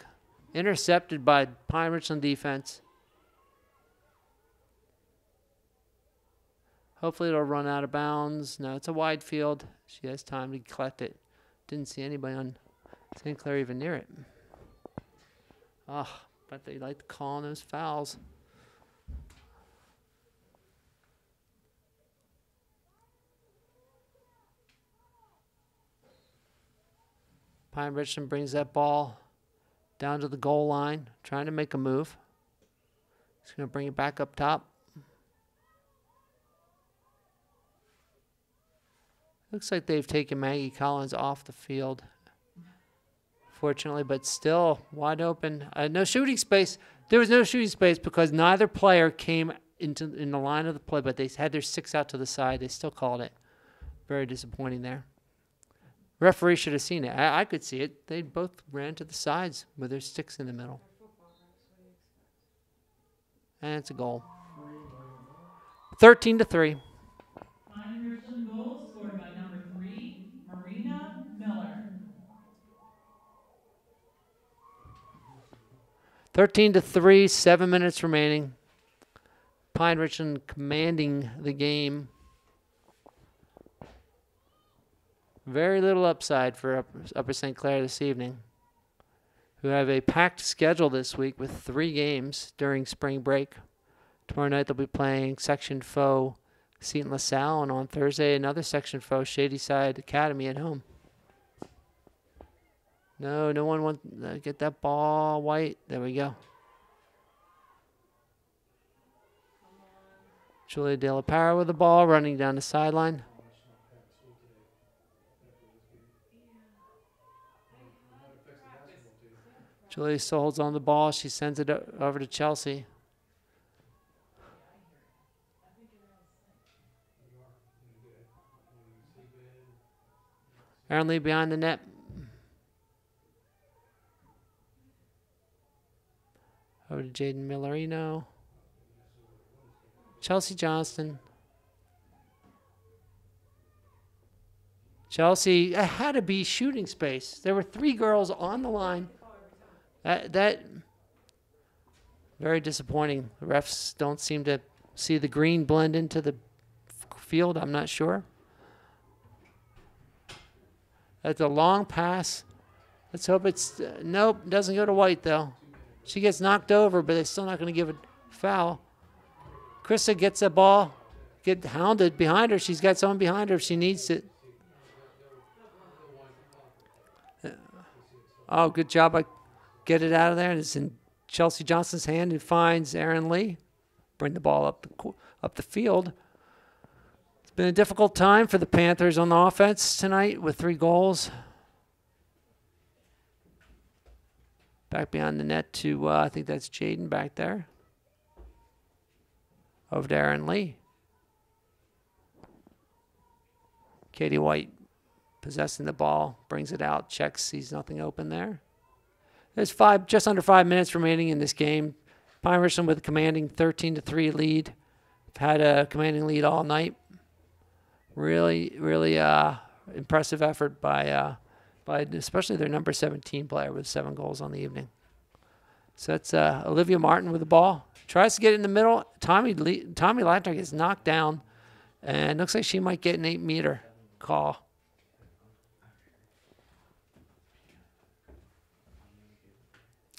intercepted by Pine Richland defense. Hopefully it'll run out of bounds. No, it's a wide field. She has time to collect it. Didn't see anybody on St. Clair even near it. Ah, but they like to call on those fouls. Pine Richland brings that ball down to the goal line, trying to make a move. He's going to bring it back up top. Looks like they've taken Maggie Collins off the field, fortunately, but still wide open. Uh, no shooting space. There was no shooting space because neither player came into in the line of the play, but they had their six out to the side. They still called it. Very disappointing there. Referee should have seen it. I, I could see it. They both ran to the sides with their sticks in the middle. And it's a goal. 13 to 3. Pine Richland goal scored by number three, Marina Miller. 13 to 3, 7 minutes remaining. Pine Richland commanding the game. Very little upside for Upper, St. Clair this evening, who have a packed schedule this week with three games during spring break. Tomorrow night they'll be playing Section Foe Seton LaSalle, and on Thursday another Section Foe Shady Side Academy at home. No, no one wants get that ball white. There we go. Julia De La Parra with the ball, running down the sideline. Julia still holds on the ball. She sends it over to Chelsea. Aaron Lee behind the net. Over to Jaden Millerino. Chelsea Johnston. Chelsea, it had to be shooting space. There were three girls on the line. That, that Very disappointing. The refs don't seem to see the green blend into the field. I'm not sure. That's a long pass. Let's hope it's uh, nope. Doesn't go to White though. She gets knocked over, but they're still not going to give a foul. Krista gets the ball, get hounded behind her. She's got someone behind her if she needs it. Uh, oh, good job! I get it out of there, and it's in Chelsea Johnson's hand, who finds Aaron Lee. Bring the ball up the up the field. It's been a difficult time for the Panthers on the offense tonight with three goals. Back beyond the net to uh, I think that's Jaden back there. Over to Aaron Lee. Katie White possessing the ball, brings it out, checks, sees nothing open there. There's five, just under five minutes remaining in this game. Richland with a commanding 13 to three lead. Had a commanding lead all night. Really, really uh, impressive effort by, uh, by especially their number 17 player with seven goals on the evening. So that's uh, Olivia Martin with the ball. Tries to get in the middle. Tommy Le- Tommy Lackner gets knocked down, and looks like she might get an eight meter call.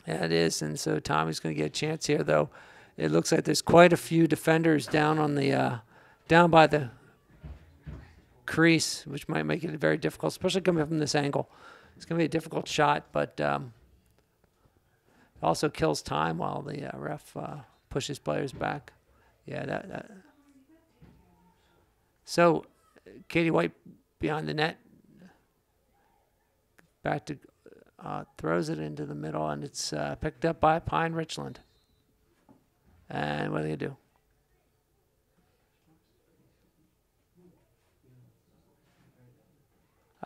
Yeah, it is, and so Tommy's going to get a chance here. Though it looks like there's quite a few defenders down on the uh, down by the crease, which might make it very difficult, especially coming from this angle. It's going to be a difficult shot, but um, also kills time while the uh, ref uh, pushes players back. Yeah, that. that. So, Katie White behind the net, back to uh, throws it into the middle, and it's uh, picked up by Pine Richland. And what are they do?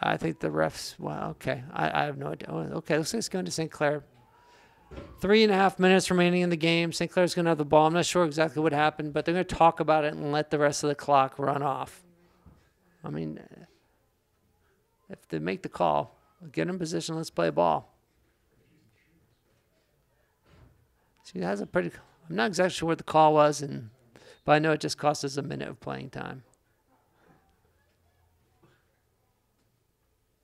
I think the refs. Well, okay, I, I have no idea. Oh, okay, looks like it's going to St. Clair. Three and a half minutes remaining in the game. St. Clair's going to have the ball. I'm not sure exactly what happened, but they're going to talk about it and let the rest of the clock run off. I mean, eh, if they make the call, get in position, let's play ball. She has a pretty. I'm not exactly sure what the call was, and but I know it just cost us a minute of playing time.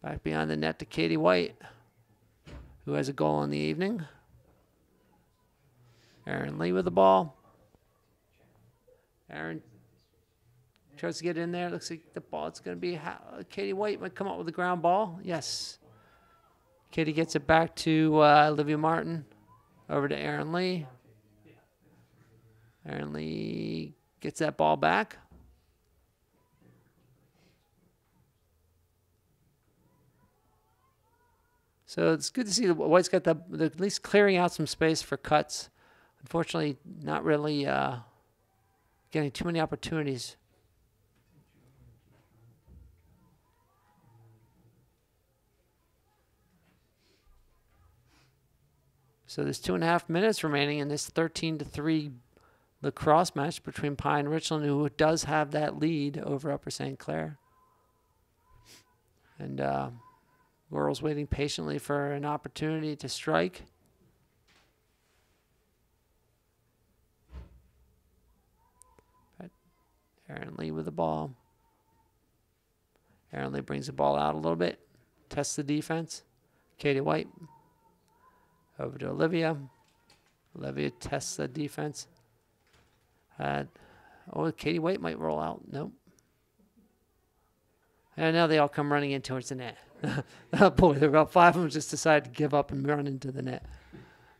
Back behind the net to Katie White, who has a goal in the evening. Aaron Lee with the ball. Aaron tries to get in there. Looks like the ball. It's going to be Katie White might come up with a ground ball. Yes. Katie gets it back to uh, Olivia Martin. Over to Aaron Lee. Aaron Lee gets that ball back. So it's good to see the White's got the, the at least clearing out some space for cuts. Unfortunately, not really uh, getting too many opportunities. So there's two and a half minutes remaining in this 13 to three lacrosse match between Pine and Richland, who does have that lead over Upper St. Clair. And uh, Laurel's waiting patiently for an opportunity to strike. But Aaron Lee with the ball. Aaron Lee brings the ball out a little bit, tests the defense. Katie White over to Olivia. Olivia tests the defense. Uh, oh, Katie White might roll out. Nope. And now they all come running in towards the net. Boy, there were about five of them just decided to give up and run into the net.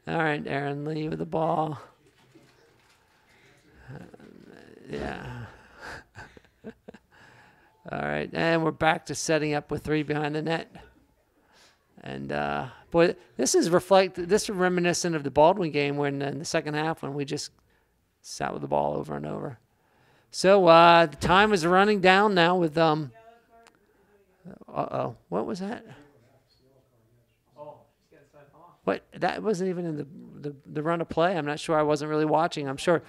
All right, Aaron Lee with the ball. Uh, yeah. all right, and we're back to setting up with three behind the net. And uh, boy, this is reflect. This is reminiscent of the Baldwin game when in the second half when we just sat with the ball over and over. So uh, the time is running down now with um. Uh oh, what was that? What that wasn't even in the, the the run of play. I'm not sure. I wasn't really watching. I'm sure.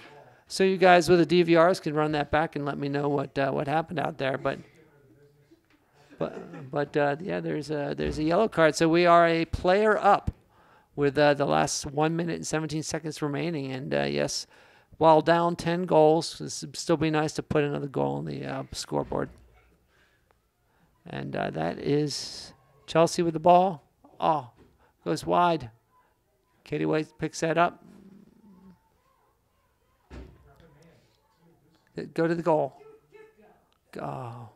So you guys with the DVRs can run that back and let me know what uh, what happened out there. But but but uh, yeah, there's a there's a yellow card. So we are a player up with uh, the last one minute and 17 seconds remaining. And uh, yes, while down 10 goals, this would still be nice to put another goal on the uh, scoreboard. And uh, that is Chelsea with the ball. Oh, goes wide. Katie White picks that up. Go to the goal. Oh.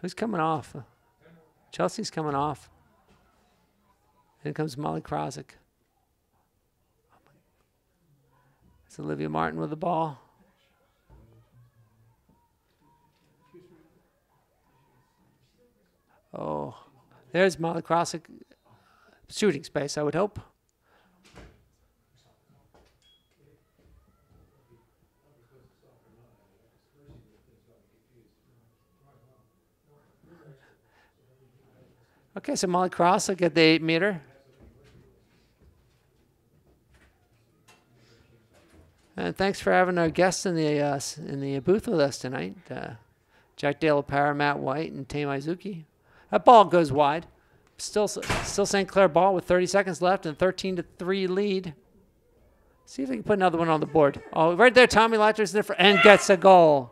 Who's coming off? Chelsea's coming off. Here comes Molly Krosick. It's Olivia Martin with the ball. Oh, there's Molly Krosick. Shooting space, I would hope. Okay, so Molly Krosick get the eight meter. And thanks for having our guests in the uh, in the booth with us tonight. Uh, Jack Dale Para, Matt White, and Tame Izuki. That ball goes wide. Still, still St. Clair ball with 30 seconds left and 13 to three lead. See if we can put another one on the board. Oh, right there, Tommy Lackner's there for, and gets a goal.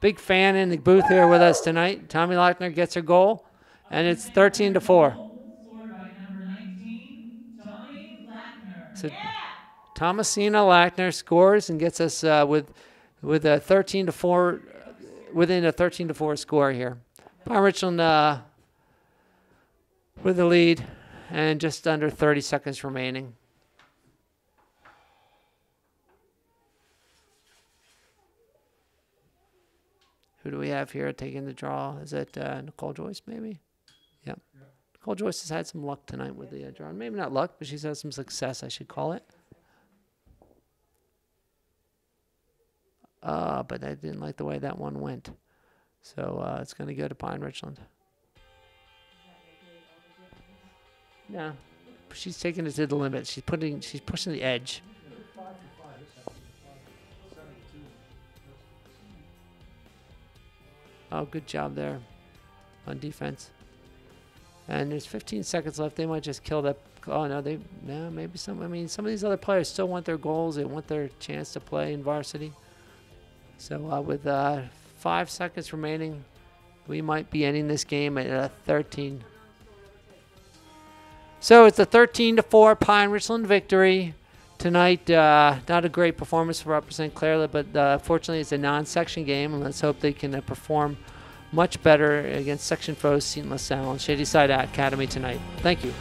Big fan in the booth here with us tonight. Tommy Lackner gets a goal, and it's 13 to four. Scored by number nineteen, Tommy Lackner. So Thomasina Lackner scores and gets us uh, with with a 13 to 4 within a 13 to 4 score here. Pine Richland uh, with the lead and just under 30 seconds remaining. Who do we have here taking the draw? Is it uh, Nicole Joyce, maybe? Yep. Nicole Joyce has had some luck tonight with the uh, draw. Maybe not luck, but she's had some success, I should call it. Uh, but I didn't like the way that one went. So uh, it's going to go to Pine Richland. No, she's taking it to the limit. She's putting, she's pushing the edge. Oh, good job there on defense. And there's 15 seconds left. They might just kill that. Oh no, they no maybe some. I mean, some of these other players still want their goals. They want their chance to play in varsity. So uh, with uh, five seconds remaining, we might be ending this game at a 13. So it's a 13 to four Pine Richland victory tonight. Uh, not a great performance for Upper St. But uh, fortunately it's a non-section game, and let's hope they can uh, perform much better against section foes Seton LaSalle and Shady Side Academy tonight. Thank you.